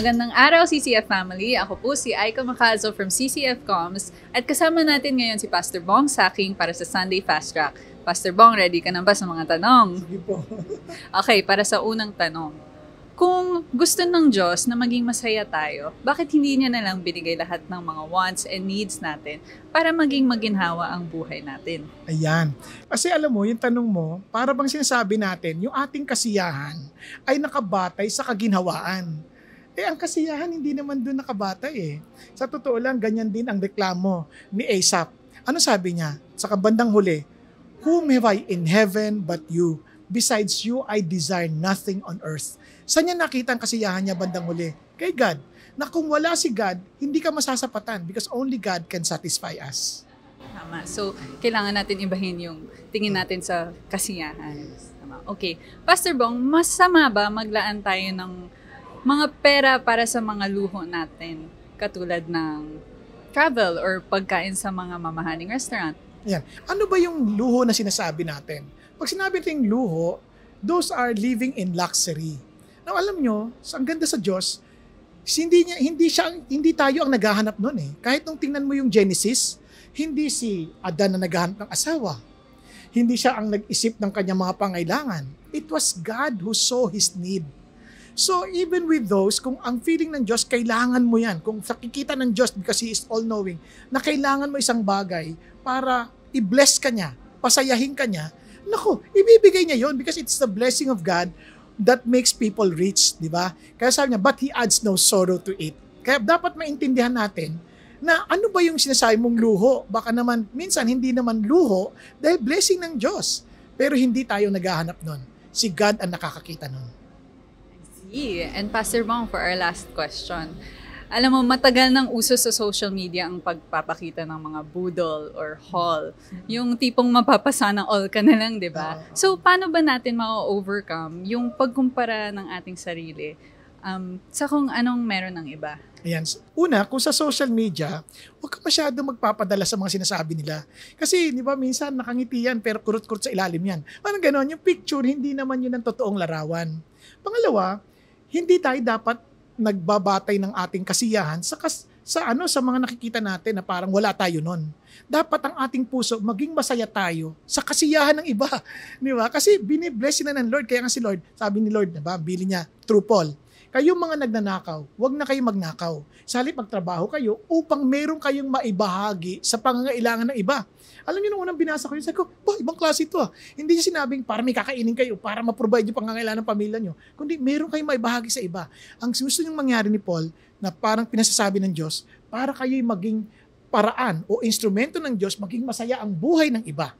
Magandang araw CCF family. Ako po si Aiko Makazo from CCF Comms at kasama natin ngayon si Pastor Bong Saking para sa Sunday Fast Track. Pastor Bong, ready ka na ba sa mga tanong? Sige po. Okay, para sa unang tanong. Kung gusto ng Diyos na maging masaya tayo, bakit hindi niya na lang binigay lahat ng mga wants and needs natin para maging maginhawa ang buhay natin? Ayan. Kasi alam mo, yung tanong mo, para bang sinasabi natin, yung ating kasiyahan ay nakabatay sa kaginhawaan. Eh, ang kasiyahan hindi naman doon nakabatay eh. Sa totoo lang, ganyan din ang reklamo ni Asap. Ano sabi niya? Sa kabandang huli, Whom have I in heaven but you? Besides you, I desire nothing on earth. Saan niya nakita ang kasiyahan niya bandang huli? Kay God. Na kung wala si God, hindi ka masasapatan because only God can satisfy us. Tama. So, kailangan natin ibahin yung tingin natin sa kasiyahan. Tama. Okay. Pastor Bong, masama ba maglaan tayo ng mga pera para sa mga luho natin? Katulad ng travel or pagkain sa mga mamahaling restaurant? Yan. Ano ba yung luho na sinasabi natin? Pag sinabi natin luho, those are living in luxury. Now, alam nyo, ang ganda sa Diyos, hindi niya hindi siya hindi tayo ang naghahanap noon eh. Kahit nung tingnan mo yung Genesis, hindi si Adan na naghahanap ng asawa. Hindi siya ang nag-isip ng kanyang mga pangailangan. It was God who saw his need. So even with those, kung ang feeling ng Diyos, kailangan mo yan. Kung sakikita ng Diyos because He is all-knowing, na kailangan mo isang bagay para i-bless ka niya, pasayahin ka niya, naku, ibibigay niya yon because it's the blessing of God that makes people rich, di ba? Kaya sabi niya, but He adds no sorrow to it. Kaya dapat maintindihan natin na ano ba yung sinasabi mong luho? Baka naman, minsan hindi naman luho dahil blessing ng Diyos. Pero hindi tayo naghahanap nun. Si God ang nakakakita nun. See. And Pastor Bong, for our last question. Alam mo, matagal nang uso sa social media ang pagpapakita ng mga budol or haul. Yung tipong mapapasa ng all ka na lang, di ba? So, paano ba natin ma-overcome yung pagkumpara ng ating sarili um, sa kung anong meron ng iba? Ayan. Una, kung sa social media, huwag ka masyado magpapadala sa mga sinasabi nila. Kasi, di ba, minsan nakangiti yan pero kurot-kurot sa ilalim yan. Parang ganon, yung picture, hindi naman yun ang totoong larawan. Pangalawa, hindi tayo dapat nagbabatay ng ating kasiyahan sa kas- sa ano sa mga nakikita natin na parang wala tayo nun. Dapat ang ating puso maging masaya tayo sa kasiyahan ng iba. Di ba? Kasi binibless na ng Lord. Kaya nga si Lord, sabi ni Lord, di ba, bili niya, true Paul, kayong mga nagnanakaw, huwag na kayo magnakaw. Sa halip magtrabaho kayo upang meron kayong maibahagi sa pangangailangan ng iba. Alam niyo nung unang binasa ko yun, sabi ko, ba, ibang klase ito ah. Hindi niya sinabing para may kakainin kayo, para ma-provide yung pangangailangan ng pamilya niyo. Kundi meron kayong maibahagi sa iba. Ang gusto niyong mangyari ni Paul, na parang pinasasabi ng Diyos, para kayo'y maging paraan o instrumento ng Diyos, maging masaya ang buhay ng iba.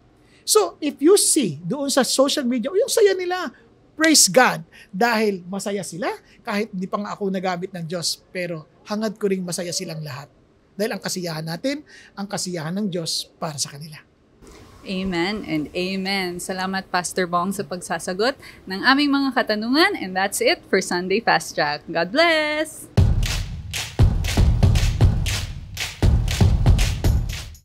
So, if you see doon sa social media, yung saya nila, praise God dahil masaya sila kahit hindi pa nga ako nagamit ng Diyos pero hangad ko ring masaya silang lahat. Dahil ang kasiyahan natin, ang kasiyahan ng Diyos para sa kanila. Amen and amen. Salamat Pastor Bong sa pagsasagot ng aming mga katanungan and that's it for Sunday Fast Track. God bless!